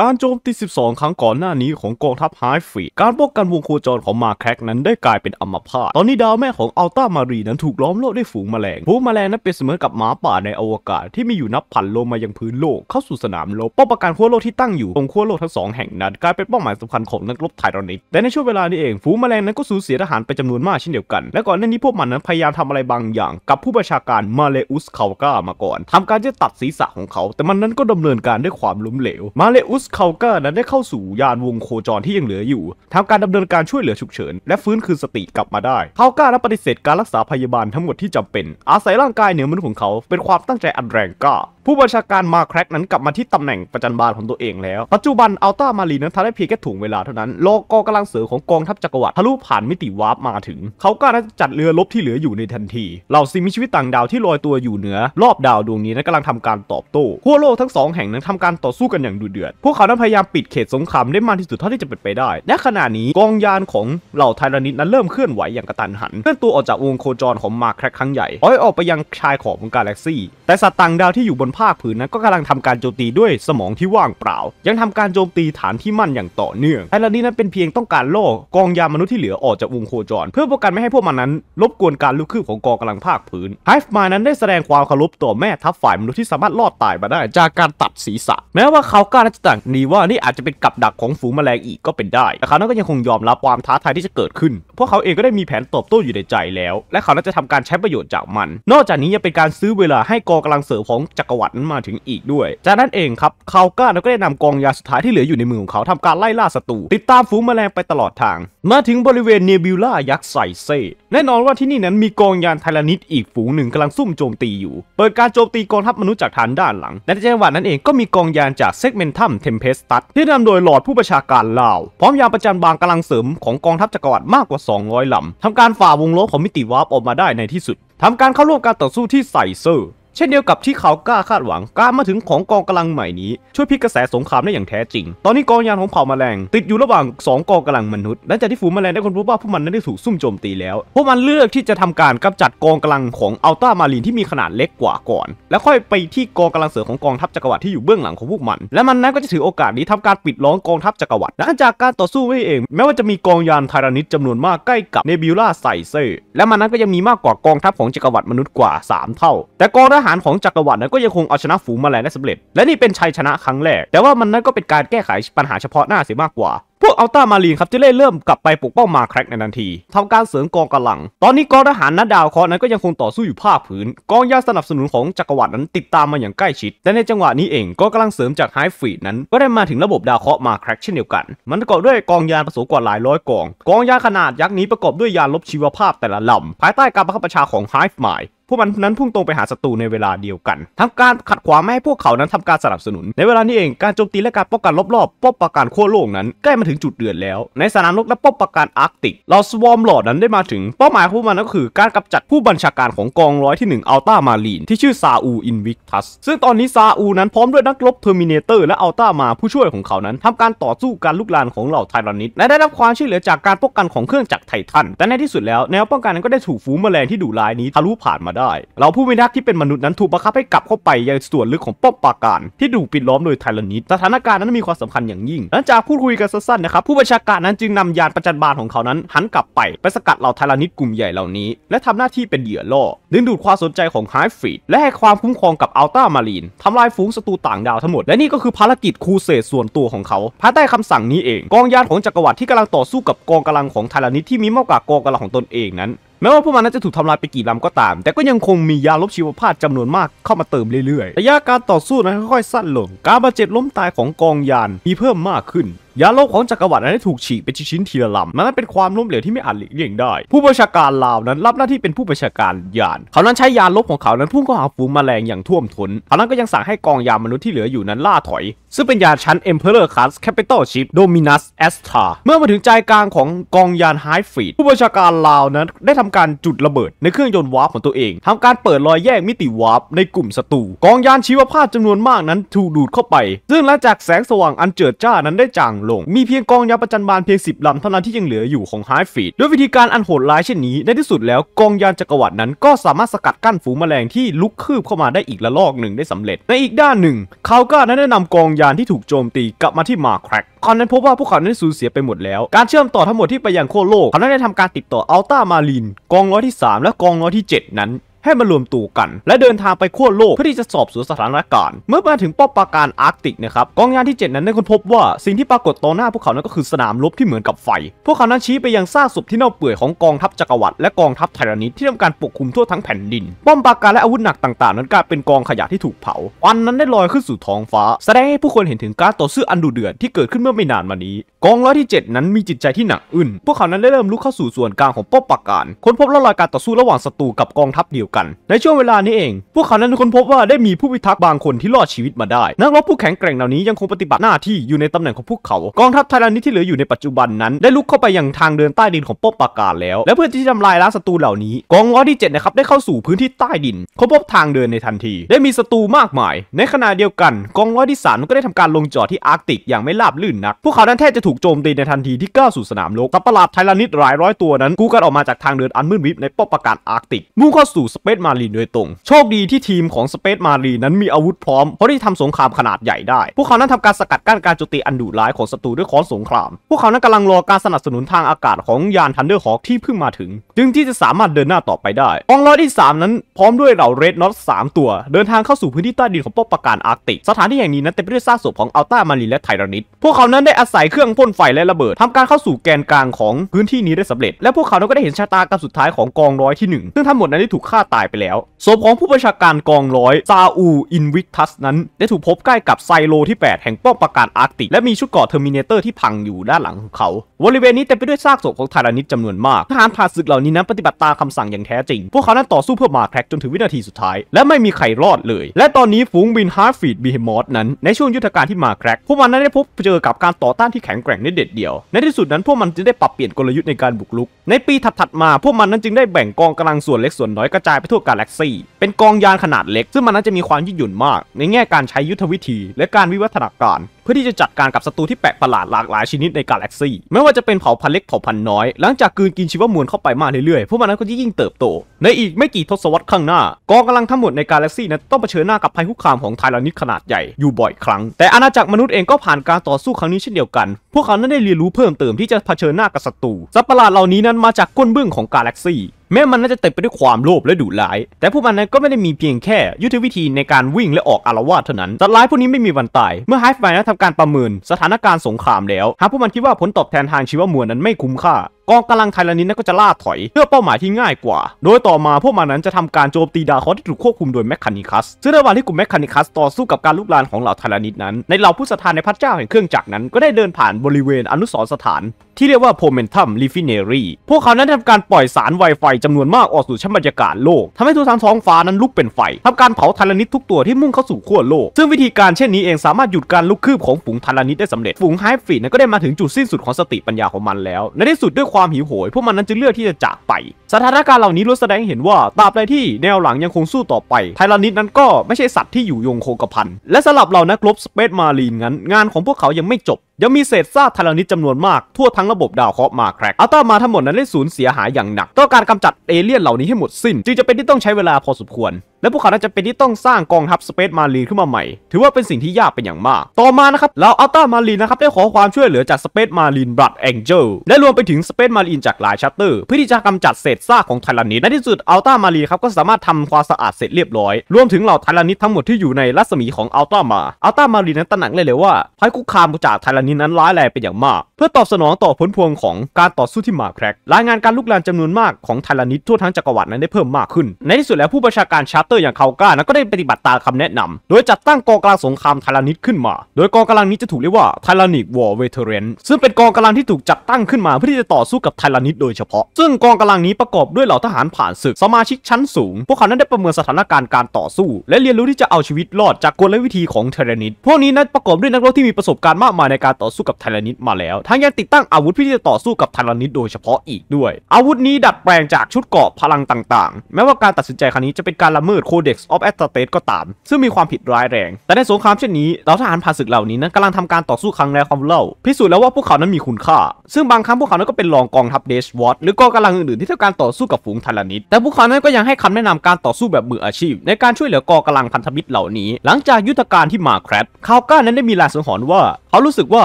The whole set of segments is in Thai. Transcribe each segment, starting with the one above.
การโจมตี 12 ครั้งก่อนหน้านี้ของกองทัพ Hive Fleet การป้องกันวงโคจรของมาแครกนั้นได้กลายเป็นอัมพาต ตอนนี้ดาวแม่ของ Ultramarine นั้นถูกล้อมรอบด้วยฝูงแมลง ฝูงแมลงนั้นเป็นเสมือนกับหมาป่าในอวกาศที่มีอยู่นับพันลงมายังพื้นโลกเข้าสู่สนามรบป้องกันขั้วโลกที่ตั้งอยู่ตรงขั้วโลกทั้งสองแห่งนั้นกลายเป็นเป้าหมายสำคัญของนักรบ Tyrannic แต่ในช่วงเวลานี้เองฝูงแมลงนั้นก็สูญเสียทหารไปจำนวนมากเช่นเดียวกัน และก่อนหน้านี้พวกมันนั้นพยายามทำอะไรบางอย่าง กับผู้บัญชาการ Marneus Calgar มาก่อนทำการจะตัดศีรษะของเขา แต่มันนั้นก็ดำเนินการด้วยความล้มเหลว Marneus Calgar นั้นได้เข้าสู่ยานวงโคจรที่ยังเหลืออยู่ทำการดำเนินการช่วยเหลือฉุกเฉิน และฟื้นคืนสติกลับมาได้ Calgar และปฏิเสธการรักษาพยาบาลทั้งหมดที่จำเป็น อาศัยร่างกายเหนือมนุษย์ของเขาเป็นความตั้งใจอันแรงกล้าผู้บัญชาการมาแครกนั้นกลับมาที่ตำแหน่งประจัญบานของตัวเองแล้ว ปัจจุบัน Ultramarine นั้นทำได้เพียงแค่ถ่วงเวลาเท่านั้น รอกำลังเสริมของกองทัพจักรวรรดิทะลุผ่านมิติ warp มาถึง เขาก็น่าจะจัดเรือรบที่เหลืออยู่ในทันที เหล่าสิ่งมีชีวิตต่างดาวที่ลอยตัวอยู่เหนือ รอบดาวดวงนี้นั้นกำลังทำการตอบโต้ขั้วโลกทั้งสองแห่งนั้นทำการต่อสู้กันอย่างดุเดือด พวกเขานั้นพยายามปิดเขตสงครามได้มากที่สุดเท่าที่จะเป็นไปได้และขณะนี้กองยานของเหล่าไทรานิดนั้นเริ่มเคลื่อนไหวอย่างกะทันหันเคลื่อนตัวออกจากวงโคจรของมาแครกครั้งใหญ่อ้อยออกไปยังชายขอบของกาแล็กซี่แต่สัตว์ต่างดาวที่อยู่บนภาคพื้นนั้นก็กำลังทำการโจมตีด้วยสมองที่ว่างเปล่า ยังทำการโจมตีฐานที่มั่นอย่างต่อเนื่องไทรานิดนั้นเป็นเพียงต้องการล่อกองยานมนุษย์ที่เหลือออกจากวงโคจร เพื่อป้องกันไม่ให้พวกมันนั้นรบกวนการลุกคืบของกองกำลังภาคพื้น Hive Mind นั้นได้แสดงความเคารพต่อแม่ทัพฝ่ายมนุษย์ที่สามารถรอดตายมาได้ จากการตัดศีรษะ แม้ว่า Calgar จะทราบดีว่านี่อาจจะเป็นกับดักของฝูงแมลงอีกก็เป็นได้แต่เขานั้นก็ยังคงยอมรับความท้าทายที่จะเกิดขึ้น พวกเขาเองก็ได้มีแผนตอบโต้อยู่ในใจแล้ว และเขาน่าจะทำการใช้ประโยชน์จากมัน นอกจากนี้ยังเป็นการซื้อเวลาให้กองกำลังเสริมของจักรวรรดินั้นมาถึงอีกด้วย จากนั้นเองครับ Calgar ก็ได้นำกองยานสุดท้ายที่เหลืออยู่ในมือของเขาทำการไล่ล่าศัตรูติดตามฝูงแมลงไปตลอดทาง มาถึงบริเวณเนบิวล่ายักษ์ใส่เซ่แน่นอนว่าที่นี่นั้นมีกองยาน Tyranid อีกฝูงหนึ่งกำลังซุ่มโจมตีอยู่ เปิดการโจมตีกองทัพมนุษย์จากฐานด้านหลังและในจังหวะนั้นเองก็มีกองยานจาก Segmentum Tempestus ที่นำโดยหลอดผู้บัญชาการ Rath พร้อมยานประจันบานกำลังเสริมของกองทัพจักรวรรดิมากกว่า 200ลำทำการฝ่าวงล้อมของมิติ warp ออกมาได้ในที่สุดทำการเข้าร่วมการต่อสู้ที่ Circe เช่นเดียวกับที่ Calgar คาดหวัง การมาถึงของกองกำลังใหม่นี้ ช่วยพลิกกระแสสงครามได้อย่างแท้จริง ตอนนี้กองยานของเผ่าแมลง ติดอยู่ระหว่าง 2 กองกำลังมนุษย์หลังจากที่ฝูงแมลงได้ค้นพบว่าพวกมันนั้นได้ถูกซุ่มโจมตีแล้วพวกมันเลือกที่จะทำการกำจัดกองกำลังของ Ultramarine ที่มีขนาดเล็กกว่าก่อน แล้วค่อยไปที่กองกำลังเสริมของกองทัพจักรวรรดิที่อยู่เบื้องหลังของพวกมัน และมันนั้นก็จะถือโอกาสนี้ทำการปิดล้อมกองทัพจักรวรรดิหลังจากการต่อสู้ไว้เอง แม้ว่าจะมีกองยาน Tyranid จำนวนมากใกล้กับเนบิวล่าไซเซและมันนั้นก็ยังมีมากกว่ากองทัพของจักรวรรดิมนุษย์กว่า 3 เท่า แต่กองทหารของจักรวรรดินั้นก็ยังคงเอาชนะฝูงแมลงได้สำเร็จ และนี่เป็นชัยชนะครั้งแรก แต่ว่ามันนั้นก็เป็นการแก้ไขปัญหาเฉพาะหน้าเสียมากกว่า พวก Ultramarine ครับจะเร่เริ่มกลับไปปกป้อง Macragge ในทันทีทำการเสริมกองกำลัง ตอนนี้กองทหารนัดดาวเคราะห์นั้นก็ยังคงต่อสู้อยู่ภาคพื้น กองยานสนับสนุนของจักรวรรดินั้นติดตามมาอย่างใกล้ชิดแต่ในจังหวะนี้เองกองกำลังเสริมจาก Hive Fleet นั้นก็ได้มาถึงระบบดาวเคราะห์ Macragge เช่นเดียวกัน มันประกอบด้วยกองยานผสมกว่าหลายร้อยกอง กองยานขนาดยักษ์นี้ประกอบด้วยยานรบชีวภาพแต่ละลำภายใต้การบังคับบัญชาของ Hive Mind พวกมันนั้นพุ่งตรงไปหาศัตรูในเวลาเดียวกันทำการขัดขวางไม่ให้พวกเขานั้นทำการสนับสนุน ในเวลานี้เองการโจมตีและการป้องกันรอบๆป้อมปราการขั้วโลกนั้นใกล้มาถึงจุดเดือดแล้ว ในสนามรบณป้อมปราการอาร์กติก เหล่า Swarmlord นั้นได้มาถึงเป้าหมายของพวกมันก็คือ การกำจัดผู้บัญชาการของกองร้อยที่ 1 Ultramarine ที่ชื่อ Saul Invictus ซึ่งตอนนี้ Saul นั้นพร้อมด้วยนักรบ Terminator และ Ultramarine ผู้ช่วยของเขานั้นทำการต่อสู้การรุกรานของเหล่า Tyranid และได้รับความช่วยเหลือจากการป้องกันของเครื่องจักรไททันแต่ในที่สุดแล้วแนวป้องกันนั้นก็ได้ถูกฝูงแมลงที่ดุร้ายนี้ทะลุผ่านมาได้เราผู้พิทักษ์ที่เป็นมนุษย์นั้นถูกบังคับให้กลับเข้าไปยังส่วนลึกของป้อมปราการ ที่ถูกปิดล้อมโดยไทรนิดสถานการณ์นั้นมีความสำคัญอย่างยิ่งหลังจากพูดคุยกันสั้นๆนะครับผู้บัญชาการนั้นจึงนำยานประจันบานของเขานั้น หันกลับไปไปสกัดเหล่าไทรนิดกลุ่มใหญ่เหล่านี้ และทำหน้าที่เป็นเหยื่อล่อดึงดูดความสนใจของไฮฟรีดและให้ความคุ้มครองกับอัลต้ามารีนทำลายฝูงศัตรูต่างดาวทั้งหมดและนี่ก็คือภารกิจคูเซตส่วนตัวของเขาภายใต้คำสั่งนี้เอง กองยานของจักรวรรดิที่กำลังต่อสู้กับกองกำลังของไทรนิดที่มีมากกว่ากองกำลังของตนเองนั้น แม้ว่าพวกมันนั้นจะถูกทำลายไปกี่ลำก็ตาม แต่ก็ยังคงมียาลบชีวภาพจำนวนมากเข้ามาเติมเรื่อยๆระยะการต่อสู้นั้นค่อยๆสั้นลง การบาดเจ็บล้มตายของกองยานมีเพิ่มมากขึ้นยาโลบของจักรวรรดินั้นได้ถูกฉีกเป็นชิ้นทีละลำนั้นเป็นความล้มเหลวที่ไม่อาจหลีกเลี่ยงได้ ผู้บัญชาการลาวนั้นรับหน้าที่เป็นผู้บัญชาการยาน เขานั้นใช้ยานลบของเขานั้นพุ่งเข้าหาฝูงแมลงอย่างท่วมท้นเขานั้นก็ยังสั่งให้กองยานมนุษย์ที่เหลืออยู่นั้นล่าถอย ซึ่งเป็นยานชั้น Emperor Class Capital Ship Dominus Astra เมื่อมาถึงใจกลางของกองยาน Hive Fleet ผู้บัญชาการ Rath นั้นได้ทำการจุดระเบิด ในเครื่องยนต์ warp ของตัวเองทำการเปิดรอยแยกมิติ warp ในกลุ่มศัตรูกองยานชีวภาพจำนวนมากนั้นถูกดูดเข้าไป ซึ่งหลังจากแสงสว่างอันเจิดจ้านั้นได้จางลง มีเพียงกองยานประจันบานเพียง 10ลำเท่านั้นที่ยังเหลืออยู่ของ Hive Fleet ด้วยวิธีการอันโหดร้ายเช่นนี้ในที่สุดแล้วกองยานจักรวรรดินั้นก็สามารถสกัดกั้นฝูงแมลงที่รุกคืบเข้ามาได้อีกระลอกหนึ่งได้สำเร็จ ในอีกด้านหนึ่งเขาก็นั้นได้นำกองยานที่ถูกโจมตีกลับมาที่ Macragge ก่อนนั้นพบว่าพวกเขานั้นสูญเสียไปหมดแล้ว การเชื่อมต่อทั้งหมดที่ไปยังขั้วโลกเขาได้ทำการติดต่อ Ultramarineกองร้อยที่ 3 และกองร้อยที่ 7 นั้น ให้มารวมตัวกัน และเดินทางไปขั้วโลกเพื่อที่จะสอบสวนสถานการณ์ เมื่อมาถึงป้อมปราการอาร์กติกนะครับกองยานที่ 7 นั้นได้ค้นพบว่าสิ่งที่ปรากฏต่อหน้าพวกเขานั้นก็คือสนามรบที่เหมือนกับไฟ พวกเขานั้นชี้ไปยังซากศพที่เน่าเปื่อยของกองทัพจักรวรรดิและกองทัพไทรานิตที่ทำการปกคลุมทั่วทั้งแผ่นดิน ป้อมปราการและอาวุธหนักต่างๆ นั้นกลายเป็นกองขยะที่ถูกเผาควันนั้นได้ลอยขึ้นสู่ท้องฟ้า แสดงให้ผู้คนเห็นถึงการต่อสู้อันดุเดือดที่เกิดขึ้นเมื่อไม่นานมานี้ กองร้อยที่ 7 นั้นมีจิตใจที่หนักอึ้งพวกเขานั้นได้เริ่มรุกเข้าสู่ส่วนกลางของป้อมปราการค้นพบร่องรอยการต่อสู้ระหว่างศัตรูกับกองทัพเดียวกัน ในช่วงเวลานี้เอง พวกเขานั้นค้นพบว่าได้มีผู้พิทักษ์บางคนที่รอดชีวิตมาได้ นักรบผู้แข็งแกร่งเหล่านี้ยังคงปฏิบัติหน้าที่อยู่ในตำแหน่งของพวกเขา กองทัพ Tyranid ที่เหลืออยู่ในปัจจุบันนั้นได้รุกเข้าไปยังทางเดินใต้ดินของป้อมปราการแล้ว และเพื่อที่จะทำลายล้างศัตรูเหล่านี้ กองร้อยที่7นะครับได้เข้าสู่พื้นที่ใต้ดินค้นพบทางเดินในทันที ได้มีศัตรูมากมาย ในขณะเดียวกันกองร้อยที่3ก็ได้ทำการลงจอดที่อาร์กติกอย่างไม่ราบรื่นนัก พวกเขานั้นแทบจะถูกโจมตีในทันทีที่ก้าวสู่สนามรบสัตว์ประหลาด Tyranid หลายร้อยตัวนั้น กู้กันออกมาจากทางเดินอันมืดมิดในป้อมปราการอาร์กติก มุ่งเข้าสู่ Space Marine โดยตรง โชคดีที่ทีมของสเปซมารีนั้นมีอาวุธพร้อม เพราะที่ทำสงครามขนาดใหญ่ได้ พวกเขานั้นทำการสกัดกั้นการโจมตีอันดุร้ายของศัตรูด้วยค้อนสงคราม พวกเขานั้นกำลังรอการสนับสนุนทางอากาศของยาน Thunderhawk ที่เพิ่งมาถึง จึงที่จะสามารถเดินหน้าต่อไปได้กองร้อยที่ 3 นั้นพร้อมด้วยเหล่า Dreadnought 3ตัว เดินทางเข้าสู่พื้นที่ใต้ดินของป้อมปราการอาร์กติก สถานที่แห่งนี้นั้นเต็มไปด้วยซากศพของ Ultramarine และ Tyranid พวกเขานั้นได้อาศัยเครื่องพ่นไฟและระเบิดทำการเข้าสู่แกนกลางของพื้นที่นี้ได้สำเร็จ และพวกเขานั้นก็ได้เห็นชะตากรรมสุดท้ายของกองร้อยที่ 1 ซึ่งทั้งหมดนั้นได้ถูกฆ่าตายไปแล้วศพของผู้บัญชาการกองร้อย Saul Invictus นั้น ได้ถูกพบใกล้กับไซโลที่ 8 แห่งป้อมปราการอาร์กติก และมีชุดเกราะ Terminator ที่พังอยู่ด้านหลังของเขา บริเวณนี้เต็มไปด้วยซากศพของ Tyranid จำนวนมากทหารผ่าศึกเหล่านี้นั้นปฏิบัติตามคำสั่งอย่างแท้จริง พวกเขานั้นต่อสู้เพื่อ Macragge จนถึงวินาทีสุดท้าย และไม่มีใครรอดเลย และตอนนี้ฝูงบิน Hive Fleet Behemoth นั้นในช่วงยุทธการที่ Macragge พวกมันนั้นได้พบเจอกับการต่อต้านที่แข็งแกร่งและเด็ดเดี่ยว ในที่สุดนั้นพวกมันจึงได้ปรับเปลี่ยนกลยุทธ์ในการบุกรุก ในปีถัดๆมา พวกมันนั้นจึงได้แบ่งกองกำลังส่วนเล็กส่วนน้อยกระจายไปทั่วกาแล็กซี่ เป็นกองยานขนาดเล็ก ซึ่งมันนั้นจะมีความยืดหยุ่นมาก ในแง่การใช้ยุทธวิธี และการวิวัฒนาการเพื่อที่จะจัดการกับศัตรูที่แปลกประหลาดหลากหลายชนิดในกาแล็กซี่ไม่ว่าจะเป็นเผ่าพันธุ์เล็กเผ่าพันธุ์น้อย หลังจากกืนกินชีวมวลเข้าไปมากเรื่อยๆ พวกมันนั้นก็จะยิ่งเติบโต ในอีกไม่กี่ทศวรรษข้างหน้ากองกำลังทั้งหมดในกาแล็กซี่นั้นต้องเผชิญหน้ากับภัยคุกคามของไทรานิดขนาดใหญ่อยู่บ่อยครั้ง แต่อาณาจักรมนุษย์เองก็ผ่านการต่อสู้ครั้งนี้เช่นเดียวกัน พวกเขานั้นได้เรียนรู้เพิ่มเติมที่จะเผชิญหน้ากับศัตรูสัตว์ประหลาดเหล่านี้นั้นมาจากก้นเบื้องของกาแล็กซี่แม้มันน่าจะเต็มไปด้วยความโลภและดุร้าย แต่พวกมันนั้นก็ไม่ได้มีเพียงแค่ยุทธวิธีในการวิ่งและออกอาละวาดเท่านั้นสัตว์ร้ายพวกนี้ไม่มีวันตาย เมื่อไฮฟ์ไฟนั้นทำการประเมินสถานการณ์สงครามแล้ว หากพวกมันคิดว่าผลตอบแทนทางชีวมวลนั้นไม่คุ้มค่ากองกำลัง Tyranid นั้นก็จะล่าถอยเพื่อเป้าหมายที่ง่ายกว่า โดยต่อมาพวกมันนั้นจะทำการโจมตีดาวเคราะห์ที่ถูกควบคุมโดย Mechanicus ซึ่งระหว่างที่กลุ่ม Mechanicus ต่อสู้กับการรุกรานของเหล่า Tyranid นั้น ในเหล่าผู้ศรัทธาในพระเจ้าแห่งเครื่องจักรนั้นก็ได้เดินผ่านบริเวณอนุสรณ์สถาน ที่เรียกว่า Promethium Refinery พวกเขานั้นทำการปล่อยสารไวไฟจำนวนมากออกสู่ชั้นบรรยากาศโลกทำให้ทั่วทั้งท้องฟ้านั้นลุกเป็นไฟทำการเผา Tyranid ทุกตัวที่มุ่งเข้าสู่ขั้วโลก ซึ่งวิธีการเช่นนี้เองสามารถหยุดการรุกคืบของฝูง Tyranid ได้สำเร็จฝูง Hive Fleet นั้นก็ได้มาถึงจุดสิ้นสุดของสติปัญญาของมันแล้วในที่สุดด้วยความหิวโหย พวกมันนั้นจึงเลือกที่จะจากไป สถานการณ์เหล่านี้ล้วนแสดงให้เห็นว่าตราบใดที่แนวหลังยังคงสู้ต่อไป Tyranid นั้นก็ไม่ใช่สัตว์ที่อยู่ยงคงกระพัน และสำหรับเหล่านักรบ Space Marine นั้น งานของพวกเขายังไม่จบ ยังมีเศษซาก Tyranid จำนวนมากทั่วทั้งระบบดาวเคราะห์ Macragge Ultramarine ทั้งหมดนั้นได้สูญเสียหายอย่างหนักต้องการกำจัดเอเลี่ยนเหล่านี้ให้หมดสิ้น จึงจำเป็นที่ต้องใช้เวลาพอสมควรและพวกเขาน่าจะเป็นที่ต้องสร้างกองทัพ Space Marine ขึ้นมาใหม่ ถือว่าเป็นสิ่งที่ยากเป็นอย่างมาก ต่อมานะครับเรา Ultramarine นะครับได้ขอความช่วยเหลือจาก Space Marine Blood Angel และรวมไปถึง Space Marine จากหลาย Chapter เพื่อที่จะกำจัดเศษซากของ Tyranid ในที่สุด Ultramarine ครับก็สามารถทำความสะอาดเสร็จเรียบร้อยรวมถึงเหล่า Tyranid ทั้งหมดที่อยู่ในรัศมีของ Ultramar Ultramarine นั้นตระหนักเลยเลยว่าภัยคุกคามจาก Tyranid นั้นร้ายแรงเป็นอย่างมาก เพื่อตอบสนองต่อผลพวงของการต่อสู้ที่ Macragge รายงานการลุกลามจำนวนมากของ Tyranid ทั่วทั้งจักรวรรดินั้นได้เพิ่มมากขึ้น ในที่สุดแล้วผู้บัญชาการ Chapter อย่างเขาก้านั้นก็ได้ปฏิบัติตามคำแนะนำโดยจัดตั้งกองกำลังสงคราม Tyranid ขึ้นมา โดยกองกำลังนี้จะถูกเรียกว่า Tyrannic War Veteran ซึ่งเป็นกองกำลังที่ถูกจัดตั้งขึ้นมาเพื่อที่จะต่อสู้กับ Tyranid โดยเฉพาะ ซึ่งกองกำลังนี้ประกอบด้วยเหล่าทหารผ่านศึกสมาชิกชั้นสูง พวกเขานั้นได้ประเมินสถานการณ์การต่อสู้ และเรียนรู้ที่จะเอาชีวิตรอดจากกลวิธีของไทรานิดพวกนี้นั้นประกอบด้วยนักรบที่มีประสบการณ์มากมายในการต่อสู้กับไทรานิดมาแล้วทั้งยังติดตั้งอาวุธพิที่จะต่อสู้กับไทรานิดโดยเฉพาะอีกด้วย อาวุธนี้ดัดแปลงจากชุดเกราะพลังต่างๆ แม้ว่าการตัดสินใจครั้งนี้จะเป็นการละเมิด Codex of a t t a t ก็ตาม ซึ่งมีความผิดร้ายแรง แต่ในสงครามเช่นนี้เหล่าทหารผ่านศึกเหล่านี้นั้นกำลังทำการต่อสู้ครั้งแรกของเล่าพิสูจน์แล้วว่าพวกเขานั้นมีคุณค่า ซึ่งบางครั้งพวกเขานั้นก็เป็นรองกองทัพ Deathwatch หรือกองกำลังอื่นๆที่ทำการต่อสู้กับฝูง Tyranid แต่พวกเขานั้นก็ยังให้คำแนะนำการต่อสู้แบบมืออาชีพ ในการช่วยเหลือกองกำลังพันธมิตรเหล่านี้ หลังจากยุทธการที่ Macragge Calgar นั้นได้มีลางสังหรณ์ว่าเขารู้สึกว่า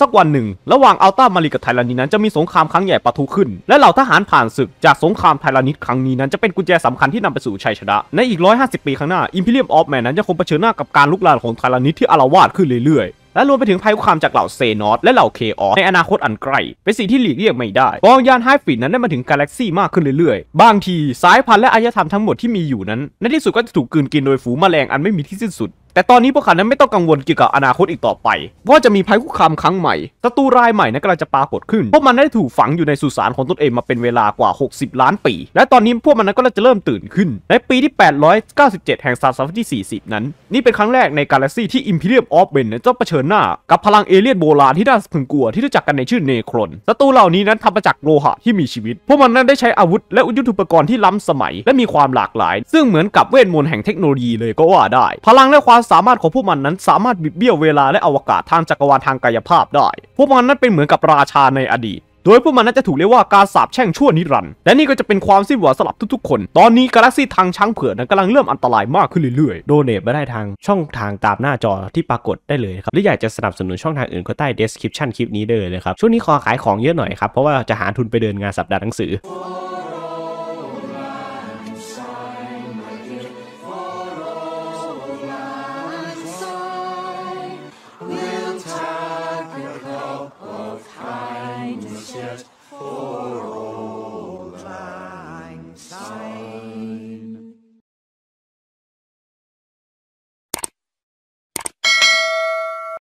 สักวันหนึ่ง ระหว่าง Ultramarine กับ Tyranid นั้นจะมีสงครามครั้งใหญ่ปะทุขึ้น และเหล่าทหารผ่านศึกจากสงคราม Tyranid ครั้งนี้นั้นจะเป็นกุญแจสำคัญที่นำไปสู่ชัยชนะในอีก 150 ปีข้างหน้า Imperium of Man นั้นจะคงเผชิญหน้ากับการลุกลามของ Tyranid ที่อาละวาดขึ้นเรื่อยๆ และรวมไปถึงภัยคุกคามจากเหล่า Xenos และเหล่า Chaos ในอนาคตอันใกล้เป็นสิ่งที่หลีกเลี่ยงไม่ได้กองยานไฮฟินนั้นได้มาถึงกาแล็กซี่มากขึ้นเรื่อยๆ บางทีสายพันธุ์และอารยธรรมทั้งหมดที่มีอยู่นั้นในที่สุดก็จะถูกกืนกินโดยฝูงแมลงอันไม่มีที่สิ้นสุด แต่ตอนนี้พวกเขานั้นไม่ต้องกังวลเกี่ยวกับอนาคตอีกต่อไป ว่าจะมีภัยคุกคามครั้งใหม่ศัตรูรายใหม่นั้นกำลังจะปรากฏขึ้น พวกมันได้ถูกฝังอยู่ในสุสานของตนเองมาเป็นเวลากว่า 60 ล้านปี และตอนนี้พวกมันนั้นก็จะเริ่มตื่นขึ้น ในปีที่ 897 แห่งศตวรรษที่ 40 นั้น นี่เป็นครั้งแรกในกาแล็กซี่ที่ Imperium of Ben นั้นต้องเผชิญหน้ากับพลังเอเลี่ยนโบราณที่น่าสะพรึงกลัวที่รู้จักกันในชื่อเนโครนศัตรูเหล่านี้นั้นทำมาจากโลหะที่มีชีวิต พวกมันนั้นได้ใช้อาวุธและยุทธปกรณ์ที่ล้ำสมัย และมีความหลากหลาย ซึ่งเหมือนกับเวทมนต์แห่งเทคโนโลยีเลยก็ว่าได้ พลังและความสามารถของพวกมันนั้นสามารถบิดเบี้ยวเวลาและอวกาศทางจักรวาลทางกายภาพได้ พวกมันนั้นเป็นเหมือนกับราชาในอดีตโดยพวกมันนั้นจะถูกเรียกว่าการสาบแช่งชั่วนิรันด์และนี่ก็จะเป็นความสิ้นหวังสำหรับทุกๆคน ตอนนี้กาแล็กซี่ทางช้างเผือกนั้นกำลังเริ่มอันตรายมากขึ้นเรื่อยๆ โดเนทมาได้ทางช่องทางตามหน้าจอที่ปรากฏได้เลยครับ หรืออยากจะสนับสนุนช่องทางอื่นก็ใต้ description คลิปนี้ได้เลยครับ ช่วงนี้ขอขายของเยอะหน่อยครับ เพราะว่าจะหาทุนไปเดินงานสัปดาห์หนังสือ